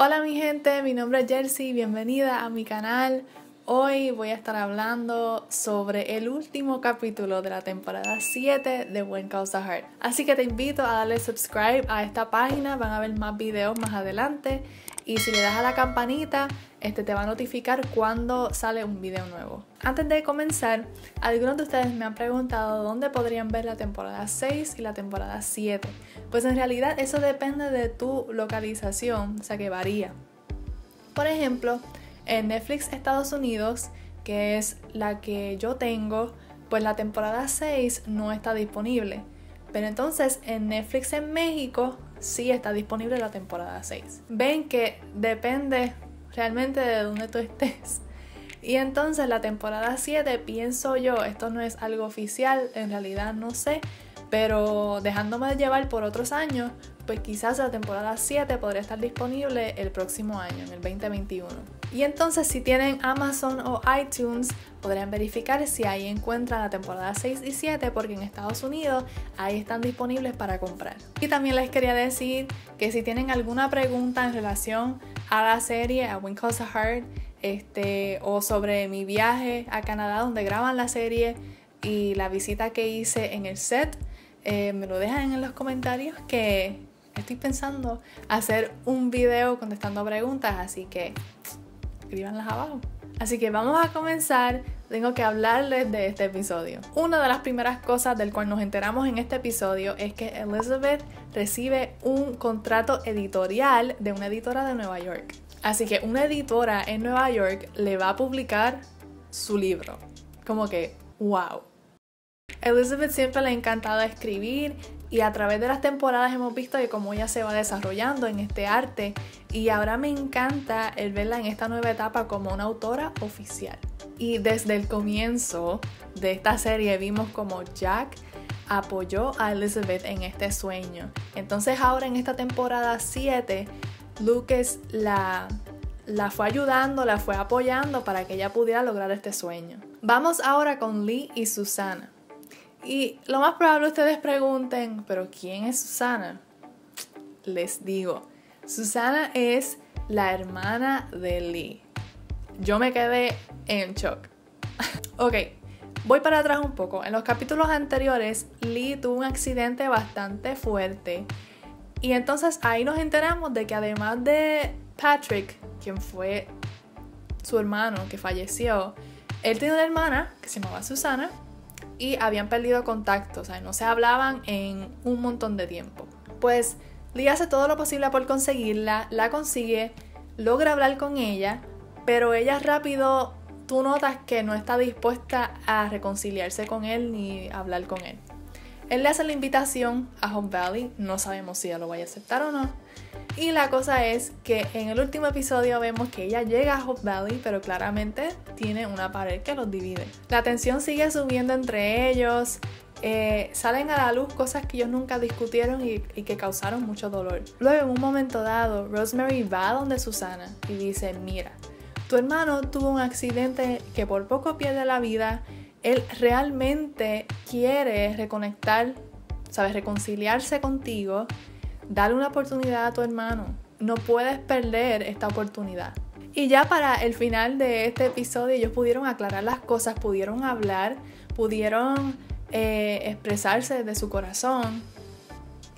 Hola mi gente, mi nombre es Jersey, bienvenida a mi canal. Hoy voy a estar hablando sobre el último capítulo de la temporada 7 de Buen Causa Heart. Así que te invito a darle subscribe a esta página, van a ver más videos más adelante y si le das a la campanita, este te va a notificar cuando sale un video nuevo. Antes de comenzar, algunos de ustedes me han preguntado dónde podrían ver la temporada 6 y la temporada 7. Pues en realidad eso depende de tu localización, o sea que varía. Por ejemplo, en Netflix Estados Unidos, que es la que yo tengo, pues la temporada 6 no está disponible. Pero entonces en Netflix en México sí está disponible la temporada 6. Ven que depende realmente de donde tú estés. Y entonces la temporada 7, pienso yo, esto no es algo oficial, en realidad no sé, pero dejándome de llevar por otros años, pues quizás la temporada 7 podría estar disponible el próximo año, en el 2021. Y entonces si tienen Amazon o iTunes, podrían verificar si ahí encuentran la temporada 6 y 7 porque en Estados Unidos ahí están disponibles para comprar. Y también les quería decir que si tienen alguna pregunta en relación a la serie, a When Heart, este, o sobre mi viaje a Canadá donde graban la serie y la visita que hice en el set, eh, me lo dejan en los comentarios que estoy pensando hacer un video contestando preguntas, así que escríbanlas abajo. Así que vamos a comenzar. Tengo que hablarles de este episodio. Una de las primeras cosas del cual nos enteramos en este episodio es que Elizabeth recibe un contrato editorial de una editora de Nueva York. Así que una editora en Nueva York le va a publicar su libro. Como que, wow. Elizabeth siempre le ha encantado escribir y a través de las temporadas hemos visto que cómo ella se va desarrollando en este arte y ahora me encanta el verla en esta nueva etapa como una autora oficial. Y desde el comienzo de esta serie vimos como Jack apoyó a Elizabeth en este sueño. Entonces ahora en esta temporada 7, Lucas la, la fue ayudando, la fue apoyando para que ella pudiera lograr este sueño. Vamos ahora con Lee y Susana. Y lo más probable ustedes pregunten, pero ¿quién es Susana? Les digo, Susana es la hermana de Lee. Yo me quedé en shock. ok, voy para atrás un poco. En los capítulos anteriores, Lee tuvo un accidente bastante fuerte. Y entonces ahí nos enteramos de que además de Patrick, quien fue su hermano que falleció, él tiene una hermana que se llamaba Susana y habían perdido contacto, o sea, no se hablaban en un montón de tiempo. Pues Lee hace todo lo posible por conseguirla, la consigue, logra hablar con ella, pero ella rápido, tú notas que no está dispuesta a reconciliarse con él ni hablar con él. Él le hace la invitación a Hope Valley, no sabemos si ella lo vaya a aceptar o no. Y la cosa es que en el último episodio vemos que ella llega a Hope Valley, pero claramente tiene una pared que los divide. La tensión sigue subiendo entre ellos, eh, salen a la luz cosas que ellos nunca discutieron y, y, que causaron mucho dolor. Luego, en un momento dado, Rosemary va donde Susana y dice, mira, tu hermano tuvo un accidente que por poco pierde la vida, él realmente quiere reconectar, sabes, reconciliarse contigo Dale una oportunidad a tu hermano. No puedes perder esta oportunidad. Y ya para el final de este episodio ellos pudieron aclarar las cosas, pudieron hablar, pudieron eh, expresarse de su corazón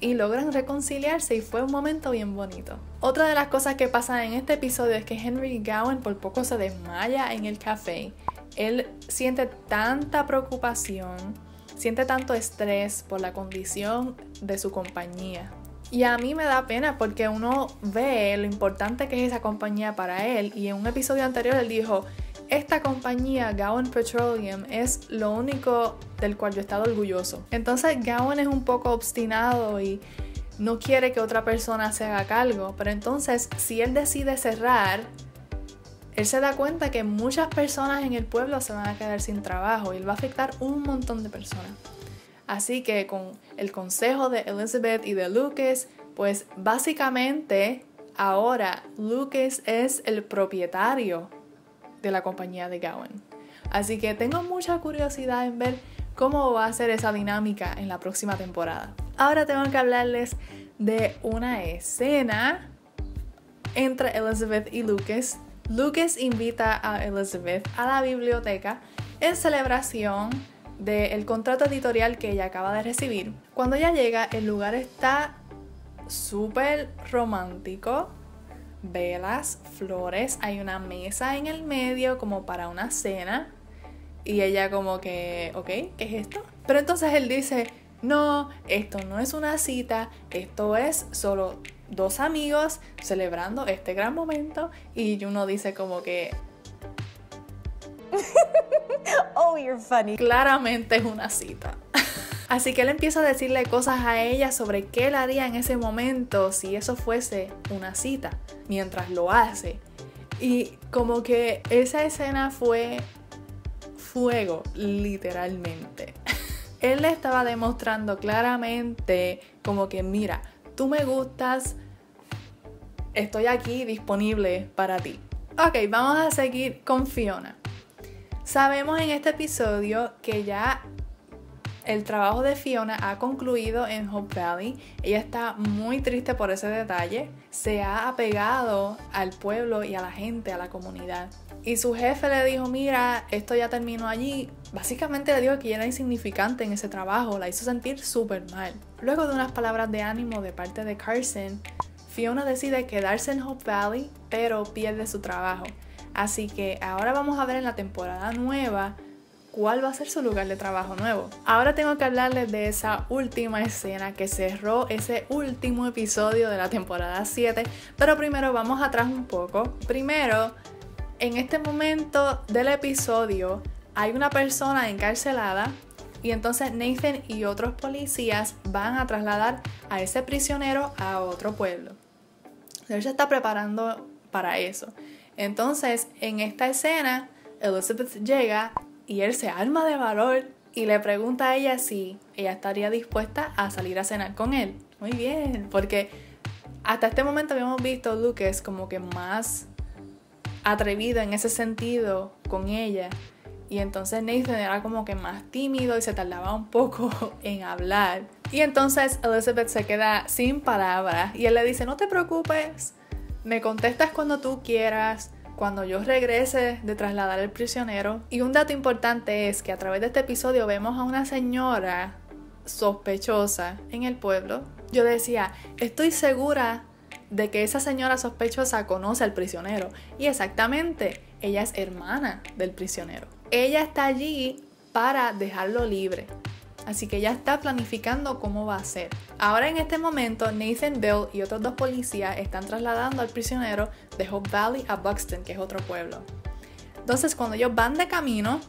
y logran reconciliarse y fue un momento bien bonito. Otra de las cosas que pasan en este episodio es que Henry Gowan por poco se desmaya en el café. Él siente tanta preocupación, siente tanto estrés por la condición de su compañía. Y a mí me da pena porque uno ve lo importante que es esa compañía para él. Y en un episodio anterior él dijo, esta compañía, Gowan Petroleum, es lo único del cual yo he estado orgulloso. Entonces Gowan es un poco obstinado y no quiere que otra persona se haga cargo. Pero entonces, si él decide cerrar, él se da cuenta que muchas personas en el pueblo se van a quedar sin trabajo y él va a afectar un montón de personas. Así que con el consejo de Elizabeth y de Lucas, pues básicamente ahora Lucas es el propietario de la compañía de Gowan. Así que tengo mucha curiosidad en ver cómo va a ser esa dinámica en la próxima temporada. Ahora tengo que hablarles de una escena entre Elizabeth y Lucas. Lucas invita a Elizabeth a la biblioteca en celebración del contrato editorial que ella acaba de recibir. Cuando ella llega, el lugar está súper romántico. Velas, flores, hay una mesa en el medio como para una cena. Y ella como que, ok, ¿qué es esto? Pero entonces él dice, no, esto no es una cita, esto es solo dos amigos celebrando este gran momento. Y uno dice como que, oh, you're funny. Claramente es una cita. Así que él empieza a decirle cosas a ella sobre qué él haría en ese momento si eso fuese una cita, mientras lo hace. Y como que esa escena fue fuego, literalmente. Él le estaba demostrando claramente como que, mira, tú me gustas, estoy aquí disponible para ti. Ok, vamos a seguir con Fiona. Sabemos en este episodio que ya el trabajo de Fiona ha concluido en Hope Valley. Ella está muy triste por ese detalle. Se ha apegado al pueblo y a la gente, a la comunidad. Y su jefe le dijo, mira, esto ya terminó allí. Básicamente le dijo que era insignificante en ese trabajo. La hizo sentir súper mal. Luego de unas palabras de ánimo de parte de Carson, Fiona decide quedarse en Hope Valley, pero pierde su trabajo. Así que ahora vamos a ver en la temporada nueva cuál va a ser su lugar de trabajo nuevo. Ahora tengo que hablarles de esa última escena que cerró ese último episodio de la temporada 7, pero primero vamos atrás un poco. Primero, en este momento del episodio hay una persona encarcelada y entonces Nathan y otros policías van a trasladar a ese prisionero a otro pueblo. Él se está preparando para eso. Entonces, en esta escena, Elizabeth llega y él se arma de valor y le pregunta a ella si ella estaría dispuesta a salir a cenar con él. Muy bien, porque hasta este momento habíamos visto a Lucas como que más atrevido en ese sentido con ella. Y entonces Nathan era como que más tímido y se tardaba un poco en hablar. Y entonces Elizabeth se queda sin palabras y él le dice, no te preocupes, me contestas cuando tú quieras, cuando yo regrese de trasladar el prisionero. Y un dato importante es que a través de este episodio vemos a una señora sospechosa en el pueblo. Yo decía, estoy segura de que esa señora sospechosa conoce al prisionero. Y exactamente, ella es hermana del prisionero. Ella está allí para dejarlo libre. Así que ya está planificando cómo va a ser. Ahora en este momento, Nathan Bill y otros dos policías están trasladando al prisionero de Hope Valley a Buxton, que es otro pueblo. Entonces, cuando ellos van de camino,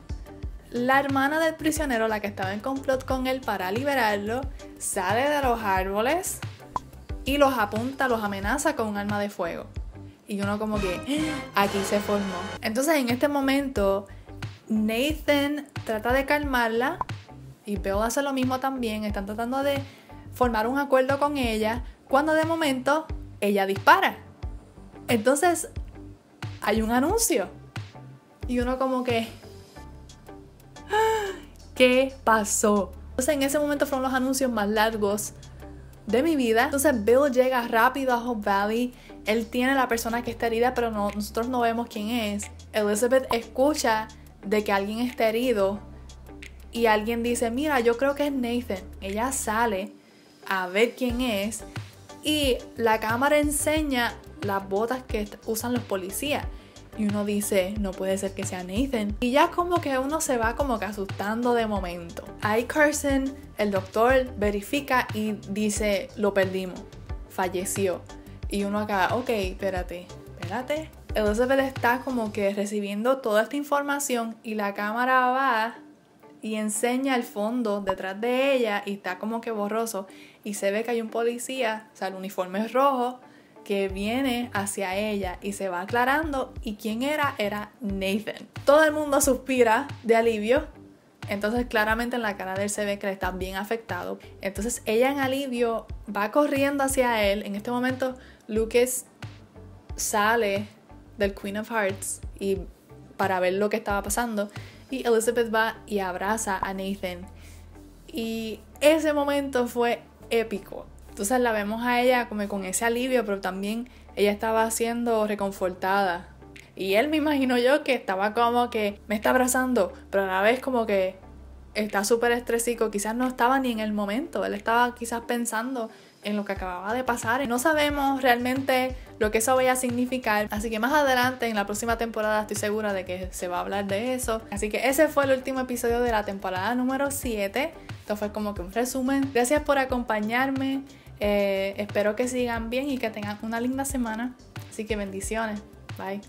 la hermana del prisionero, la que estaba en complot con él para liberarlo, sale de los árboles y los apunta, los amenaza con un arma de fuego. Y uno como que, ¡Ah! aquí se formó. Entonces en este momento, Nathan trata de calmarla y Bill hace lo mismo también, están tratando de formar un acuerdo con ella, cuando de momento ella dispara. Entonces hay un anuncio. Y uno como que... ¿Qué pasó? Entonces en ese momento fueron los anuncios más largos de mi vida. Entonces Bill llega rápido a Hope Valley. Él tiene la persona que está herida, pero nosotros no vemos quién es. Elizabeth escucha de que alguien está herido y alguien dice, mira, yo creo que es Nathan. Ella sale a ver quién es y la cámara enseña las botas que usan los policías. Y uno dice, no puede ser que sea Nathan. Y ya como que uno se va como que asustando de momento. Ahí Carson, el doctor, verifica y dice, lo perdimos, falleció. Y uno acá, ok, espérate, espérate. Elizabeth está como que recibiendo toda esta información y la cámara va y enseña el fondo detrás de ella y está como que borroso y se ve que hay un policía, o sea, el uniforme es rojo, que viene hacia ella y se va aclarando y quién era era Nathan. Todo el mundo suspira de alivio. Entonces claramente en la cara de él se ve que le está bien afectado. Entonces ella en alivio va corriendo hacia él. En este momento Lucas sale del Queen of Hearts y para ver lo que estaba pasando y Elizabeth va y abraza a Nathan. Y ese momento fue épico. Entonces la vemos a ella como con ese alivio, pero también ella estaba siendo reconfortada. Y él me imagino yo que estaba como que me está abrazando, pero a la vez como que está súper estresico, quizás no estaba ni en el momento, él estaba quizás pensando en lo que acababa de pasar. No sabemos realmente lo que eso vaya a significar, así que más adelante en la próxima temporada estoy segura de que se va a hablar de eso. Así que ese fue el último episodio de la temporada número 7. Esto fue como que un resumen. Gracias por acompañarme. Eh, espero que sigan bien y que tengan una linda semana. Así que bendiciones. Bye.